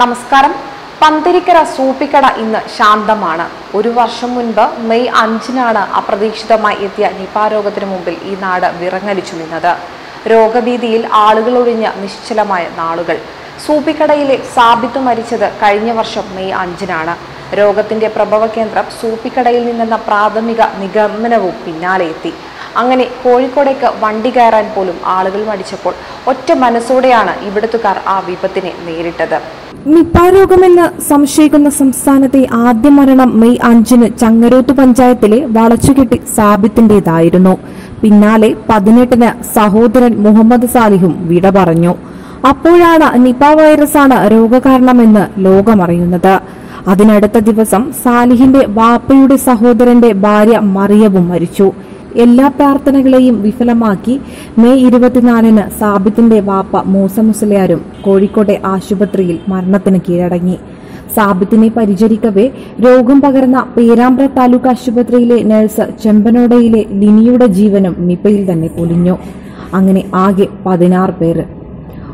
നമസ്കാരം. പന്തിരിക്കര സൂപ്പിക്കട ഇന്ന് ശാന്തമാണ്. ഒരു വർഷം മുൻപ് മെയ് അഞ്ചിനാണ് അപ്രതീക്ഷിതമായി എത്തിയ നിപ രോഗത്തിന് മുമ്പിൽ ഈ നാട് വിറങ്ങലിച്ചു നിന്നത്. രോഗഭീതിയിൽ ആളുകൾ ഒഴിഞ്ഞ നിശ്ചലമായ നാളുകൾ. സൂപ്പിക്കടയിലെ സാബിത്ത് മരിച്ചത് കഴിഞ്ഞ വർഷം മെയ് അഞ്ചിനാണ്. രോഗത്തിന്റെ പ്രഭവ കേന്ദ്രം സൂപ്പിക്കടയിൽ നിന്നെന്ന പ്രാഥമിക നിഗമനവും പിന്നാലെ എത്തി അങ്ങനെ കോഴിക്കോടേക്ക് വണ്ടി കയറാൻ പോലും ആളുകൾ മടിച്ചപ്പോൾ ഒറ്റ മനസ്സോടെയാണ് ഇവിടുത്തുകാർ ആ വിപത്തിനെ നേരിട്ടത്. നിപ രോഗമെന്ന് സംശയിക്കുന്ന സംസ്ഥാനത്തെ ആദ്യ മരണം മെയ് അഞ്ചിന് ചങ്ങരോത്ത് പഞ്ചായത്തിലെ വളച്ചുകെട്ടി സാബിത്തിന്റേതായിരുന്നു പിന്നാലെ പതിനെട്ടിന് സഹോദരൻ മുഹമ്മദ് സാലിഹും വിട പറഞ്ഞു. അപ്പോഴാണ് നിപ വൈറസാണ് രോഗകാരണമെന്ന് ലോകമറിയുന്നത്. അതിനടുത്ത ദിവസം സാലിഹിന്റെ വാപ്പയുടെ സഹോദരന്റെ ഭാര്യ മറിയവും മരിച്ചു. എല്ലാ പ്രാർത്ഥനകളെയും വിഫലമാക്കി മെയ് ഇരുപത്തിനാലിന് സാബിത്തിന്റെ വാപ്പ മൂസ മുസലിയാരും കോഴിക്കോട്ടെ ആശുപത്രിയിൽ മരണത്തിന് കീഴടങ്ങി. സാബിത്തിനെ പരിചരിക്കവേ രോഗം പകർന്ന പേരാമ്പ്ര താലൂക്ക് ആശുപത്രിയിലെ നഴ്സ് ചെമ്പനോടയിലെ ലിനിയുടെ ജീവനും നിപയിൽ തന്നെ പൊലിഞ്ഞു. അങ്ങനെ ആകെ പതിനാറ് പേര്.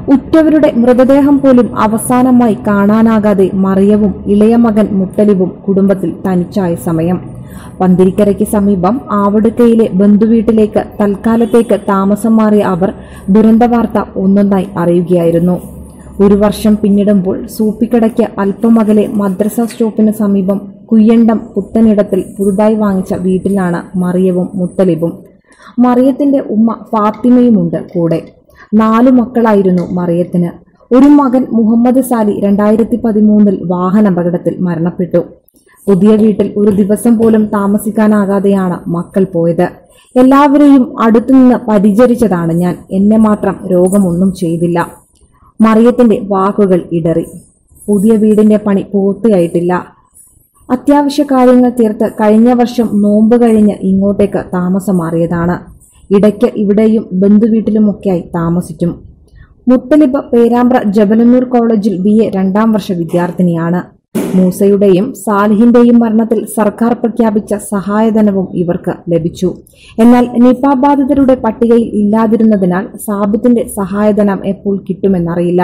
ഉറ്റവരുടെ മൃതദേഹം പോലും അവസാനമായി കാണാനാകാതെ മറിയവും ഇളയ മകൻ മുത്തലിവും കുടുംബത്തിൽ തനിച്ചായ സമയം. പന്തിരിക്കരയ്ക്ക് സമീപം ആവടുക്കയിലെ ബന്ധുവീട്ടിലേക്ക് തൽക്കാലത്തേക്ക് താമസം മാറിയ അവർ ദുരന്ത വാർത്ത ഒന്നൊന്നായി അറിയുകയായിരുന്നു. ഒരു വർഷം പിന്നിടുമ്പോൾ സൂപ്പിക്കടയ്ക്ക് അല്പമകലെ മദ്രസ സ്റ്റോപ്പിന് സമീപം കുയ്യണ്ടം പുത്തനിടത്തിൽ പുതുതായി വാങ്ങിച്ച വീട്ടിലാണ് മറിയവും മുത്തലിബും. മറിയത്തിന്റെ ഉമ്മ ഫാത്തിമയുമുണ്ട് കൂടെ. നാലു മക്കളായിരുന്നു മറിയത്തിന്. ഒരു മകൻ മുഹമ്മദ് സാലി രണ്ടായിരത്തി പതിമൂന്നിൽ വാഹനാപകടത്തിൽ മരണപ്പെട്ടു. പുതിയ വീട്ടിൽ ഒരു ദിവസം പോലും താമസിക്കാനാകാതെയാണ് മക്കൾ പോയത്. എല്ലാവരെയും അടുത്തുനിന്ന് പരിചരിച്ചതാണ് ഞാൻ. എന്നെ മാത്രം രോഗമൊന്നും ചെയ്തില്ല. മറിയത്തിന്റെ വാക്കുകൾ ഇടറി. പുതിയ വീടിന്റെ പണി പൂർത്തിയായിട്ടില്ല. അത്യാവശ്യ കാര്യങ്ങൾ തീർത്ത് കഴിഞ്ഞ വർഷം നോമ്പ് കഴിഞ്ഞ് ഇങ്ങോട്ടേക്ക് താമസം മാറിയതാണ്. ഇടയ്ക്ക് ഇവിടെയും ബന്ധുവീട്ടിലുമൊക്കെയായി താമസിക്കും. മുത്തലിബ് പേരാമ്പ്ര ജബലന്നൂർ കോളേജിൽ ബി എ രണ്ടാം വർഷ വിദ്യാർത്ഥിനിയാണ്. മൂസയുടെയും സാലിഹിന്റെയും മരണത്തിൽ സർക്കാർ പ്രഖ്യാപിച്ച സഹായധനവും ഇവർക്ക് ലഭിച്ചു. എന്നാൽ നിപ ബാധിതരുടെ പട്ടികയിൽ ഇല്ലാതിരുന്നതിനാൽ സാബിത്തിന്റെ സഹായധനം എപ്പോൾ കിട്ടുമെന്നറിയില്ല.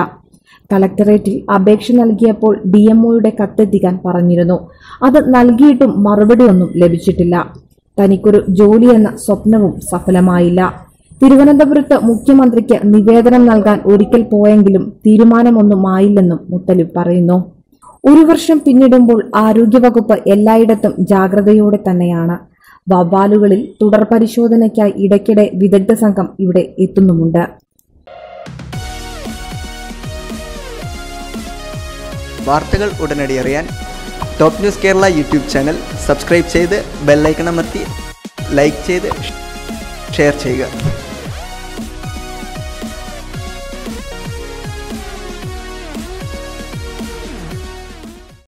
കളക്ടറേറ്റിൽ അപേക്ഷ നൽകിയപ്പോൾ ഡി എംഒയുടെ കത്തെത്തിക്കാൻ പറഞ്ഞിരുന്നു. അത് നൽകിയിട്ടും മറുപടിയൊന്നും ലഭിച്ചിട്ടില്ല. തനിക്കൊരു ജോലിയെന്ന സ്വപ്നവും സഫലമായില്ല. തിരുവനന്തപുരത്ത് മുഖ്യമന്ത്രിക്ക് നിവേദനം നൽകാൻ ഒരിക്കൽ പോയെങ്കിലും തീരുമാനമൊന്നും ആയില്ലെന്നും മുത്തലിബ് പറയുന്നു. ഒരു വർഷം പിന്നിടുമ്പോൾ ആരോഗ്യവകുപ്പ് എല്ലായിടത്തും ജാഗ്രതയോടെ തന്നെയാണ്. വവ്വാലുകളിൽ തുടർ പരിശോധനയ്ക്കായി ഇടയ്ക്കിടെ വിദഗ്ധ സംഘം ഇവിടെ എത്തുന്നുമുണ്ട്. വാർത്തകൾ ഉടനടി അറിയാൻ top news Kerala YouTube channel subscribe ചെയ്ത് ബെല്ലൈക്കണമർത്തി ലൈക്ക് ചെയ്ത് ഷെയർ ചെയ്യുക.